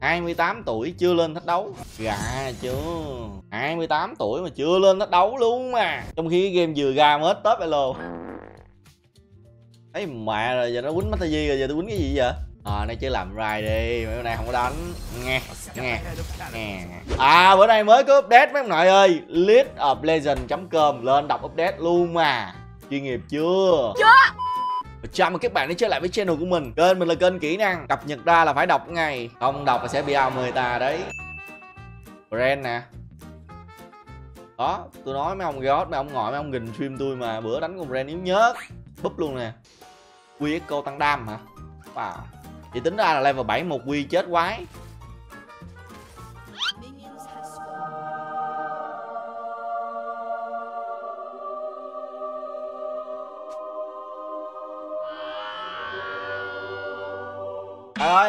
28 tuổi chưa lên thách đấu. Gà chưa? 28 tuổi mà chưa lên thách đấu luôn mà. Trong khi cái game vừa ra mới hết top elo Thấy mẹ rồi giờ nó quýnh Mataji rồi giờ tôi quýnh cái gì vậy? Ờ à, nay chơi làm rai đi mấy bữa nay không có đánh. Nghe nghe nghe. À bữa nay mới có update mấy ông nội ơi. List of legend com lên đọc update luôn mà. Chuyên nghiệp chưa? Chưa chào mừng các bạn đã trở lại với channel của mình. Kênh mình là kênh kỹ năng. Cập nhật ra là phải đọc ngày không đọc là sẽ bị ao người ta đấy. Brand nè. Đó, tôi nói mấy ông gót mấy ông ngồi, mấy ông gình stream tôi mà bữa đánh con brand yếu nhất. Búp luôn nè. Quy cô tăng đam hả? Wow. Thì tính ra là level 7 một quy chết quái.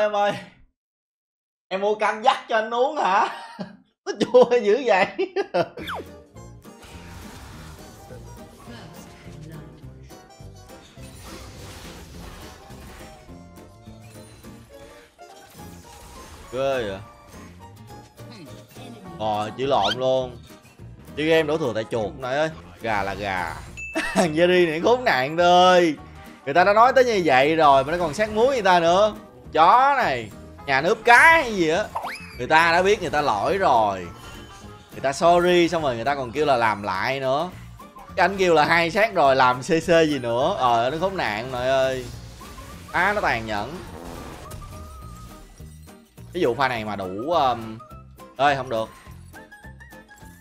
Em ơi. Em mua cam dắt cho anh uống hả? Nó chua dữ vậy. Ghê vậy. Ờ, rồi chỉ lộn luôn. Chơi game đổ thừa tại chuột này ơi. Gà là gà. Thằng jerry này khốn nạn thôi. Người ta đã nói tới như vậy rồi mà nó còn sát muối người ta nữa chó này nhà nướp cái hay gì á? Người ta đã biết người ta lỗi rồi. Người ta sorry xong rồi người ta còn kêu là làm lại nữa. Cái anh kêu là hai sát rồi làm cc gì nữa. Ờ nó khốn nạn nội ơi. Á à, nó tàn nhẫn. Ví dụ pha này mà đủ um... ơi không được.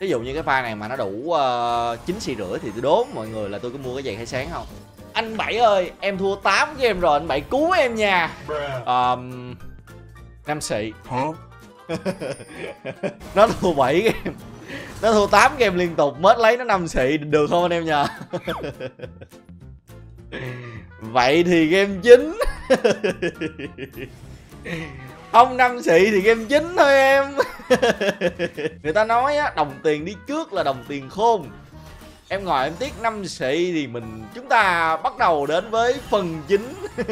Ví dụ như cái pha này mà nó đủ uh, xì rưỡi thì tôi đố mọi người là tôi có mua cái giày khai sáng không? Anh bảy ơi em thua 8 game rồi anh bảy cứu em nha. Um, năm xị hả? Nó thua 7 game. Nó thua 8 game liên tục mất lấy nó năm xị được không anh em nha. Vậy thì game chính ông năm xị thì game chính thôi em. Người ta nói á đồng tiền đi trước là đồng tiền khôn em ngồi em tiếc năm sĩ thì mình, chúng ta bắt đầu đến với phần chính.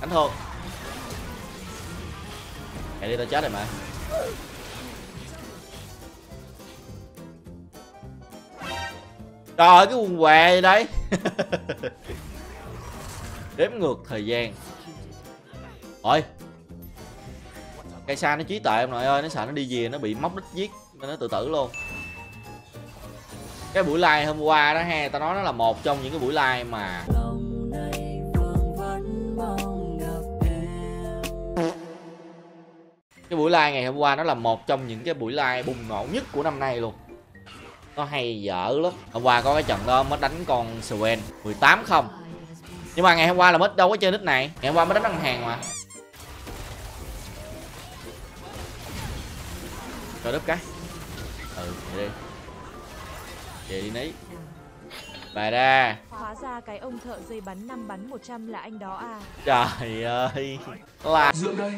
Anh thua chạy đi tao chết rồi mà. Trời cái quần què gì đấy. Đếm ngược thời gian. Ôi. Cây xa nó trí tuệ ông nội ơi Nó sợ nó đi về nó bị móc đích giết Nên nó tự tử luôn. Cái buổi live hôm qua đó ha Tao nói nó là một trong những cái buổi live mà Cái buổi live ngày hôm qua nó là một trong những cái buổi live bùng nổ nhất của năm nay luôn. Nó hay dở lắm. Hôm qua có cái trận đó mới đánh con Swen 18 không. Nhưng mà ngày hôm qua là mất đâu có chơi nick này. Ngày hôm qua mới đánh ngân hàng mà cho đứt cái. Ừ vậy đi. Vậy đi ní bài ra. Hóa ra cái ông thợ dây bắn năm bắn 100 là anh đó à? Trời ơi. Là dưỡng đây.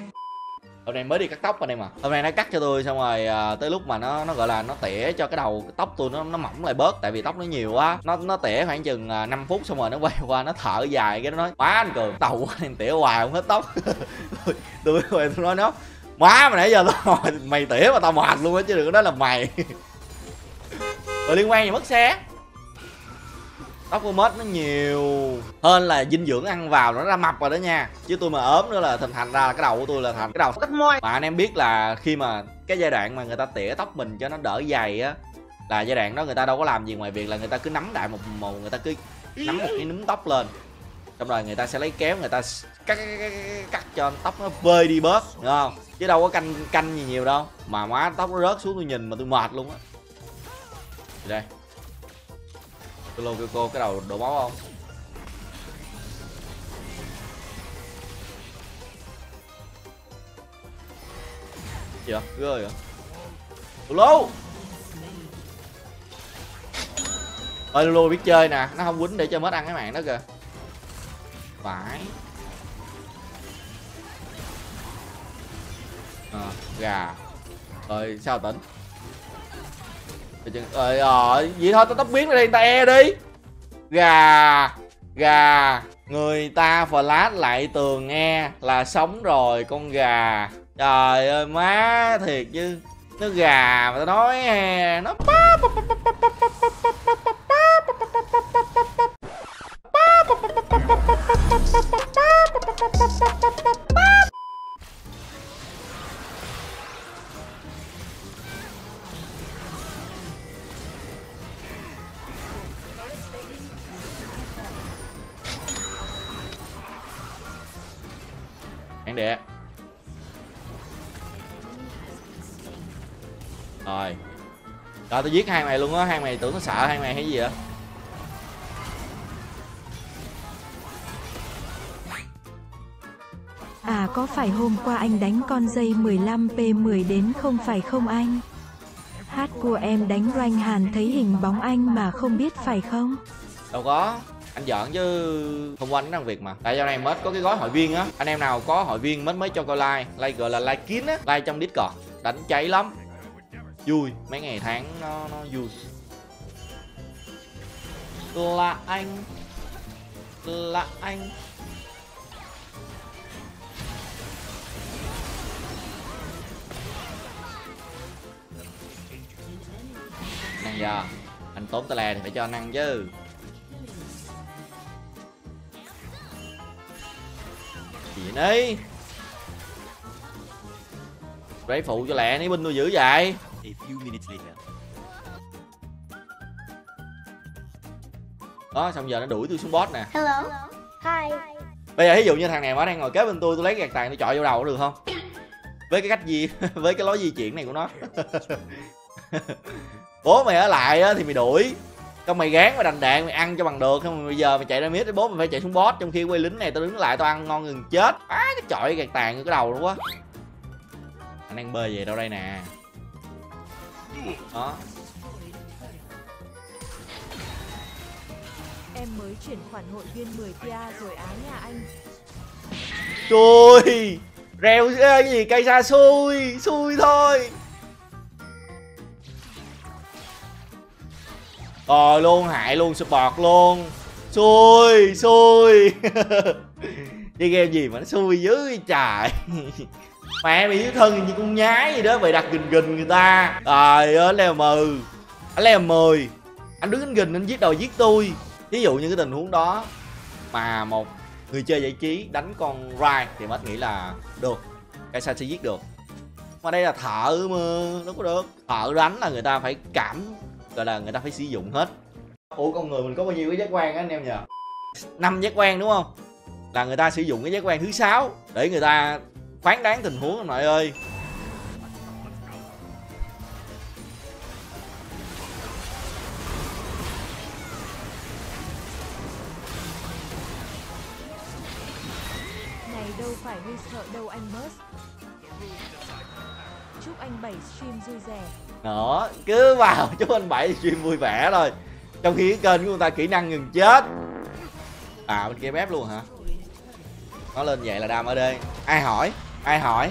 Hôm nay mới đi cắt tóc anh em à hôm nay nó cắt cho tôi xong rồi à, tới lúc mà nó nó gọi là nó tỉa cho cái đầu cái tóc tôi nó nó mỏng lại bớt tại vì tóc nó nhiều quá. Nó nó tỉa khoảng chừng à, 5 phút xong rồi nó quay qua nó thở dài cái nó nói má anh cường tàu quá em tỉa hoài không hết tóc. Tôi tôi tôi nói nó má mà nãy giờ hỏi mày tỉa mà tao mệt luôn á chứ đừng có nói là mày. Rồi liên quan gì mất xe tóc của mết nó nhiều. Hơn là dinh dưỡng ăn vào nó ra mập rồi đó nha. Chứ tôi mà ốm nữa là thành thành ra là cái đầu của tôi là thành cái đầu cách môi mà anh em biết là khi mà cái giai đoạn mà người ta tỉa tóc mình cho nó đỡ dày á là giai đoạn đó người ta đâu có làm gì ngoài việc là người ta cứ nắm đại một một người ta cứ nắm một cái núm tóc lên xong rồi người ta sẽ lấy kéo người ta cắt cắt, cắt, cắt cho tóc nó vơi đi bớt đúng không? Chứ đâu có canh canh gì nhiều đâu. Mà má tóc nó rớt xuống tôi nhìn mà tôi mệt luôn á. Đây. Tôi lô kêu cô cái đầu đổ máu không? Dạ ghê vậy? Lô! Ơi lô biết chơi nè. Nó không quýnh để cho mất ăn cái mạng đó kìa phải à, ờ, gà. Rồi sao tỉnh? Rồi rồi ờ, vậy thôi tao tóc biến ra đây ta e đi. Gà gà. Người ta flash lại tường nghe là sống rồi con gà. Trời ơi má thiệt chứ. Nó gà mà tao nói nó Hãng đệ Rồi Rồi tôi giết hai mày luôn á Hai mày tưởng nó sợ hai mày hay gì vậy À có phải hôm qua anh đánh con dây 15p10 đến không phải không anh? Hát của em đánh rank hàn thấy hình bóng anh mà không biết phải không? Đâu có anh giỡn chứ. Hôm qua anh đang việc mà. Tại do này mới có cái gói hội viên á. Anh em nào có hội viên mới mới cho coi like. Like gọi là like kín á. Like trong discord. Đánh cháy lắm. Vui. Mấy ngày tháng nó nó vui. Là anh. Là anh. Ăn giờ anh tốn tele thì phải cho ăn chứ gì đi Rấy phụ cho lẹ ní binh tôi giữ vậy. Đó xong giờ nó đuổi tôi xuống boss nè. Hello. Hi. Bây giờ ví dụ như thằng này nó đang ngồi kế bên tôi Tôi lấy gạt tàn tôi chọi vô đầu được không? Với cái cách gì Với cái lối di chuyển này của nó. Bố mày ở lại á, thì mày đuổi Còn mày gán mày đành đạn mày ăn cho bằng được. Không bây giờ mày chạy ra mid bố mày phải chạy xuống boss. Trong khi quay lính này tao đứng lại tao ăn ngon gần chết. Á cái chọi gạt tàn cái đầu luôn quá anh đang bơi về đâu đây nè? Đó. Em mới chuyển khoản hội viên 10 PA rồi á nhà anh. Xui! Reo cái gì? Cây xa xui! Xui thôi Rồi luôn, hại luôn, support luôn. Xui Xui. Chơi game gì mà nó xui dữ trời. Mẹ mày dưới thân như con nhái gì đó, Mày đặt gình gình người ta. Trời ơi leo mừ Anh leo 10 Anh đứng gình gình anh giết đầu giết tôi. Ví dụ như cái tình huống đó Mà một người chơi giải trí đánh con Rai thì mất nghĩ là được, cái sao sẽ giết được? Mà đây là thợ mà, đâu có được. Thợ đánh là người ta phải cảm gọi là người ta phải sử dụng hết. Ủa con người mình có bao nhiêu cái giác quan á anh em nhờ năm giác quan đúng không? Là người ta sử dụng cái giác quan thứ sáu để người ta phán đoán tình huống anh nội ơi anh bảy stream vui vẻ. đó, cứ vào chúc anh bảy stream vui vẻ thôi. Trong khi cái kênh của người ta kỹ năng ngừng chết. À bên kia bếp luôn hả? Nó lên vậy là đam ở đây. Ai hỏi? Ai hỏi?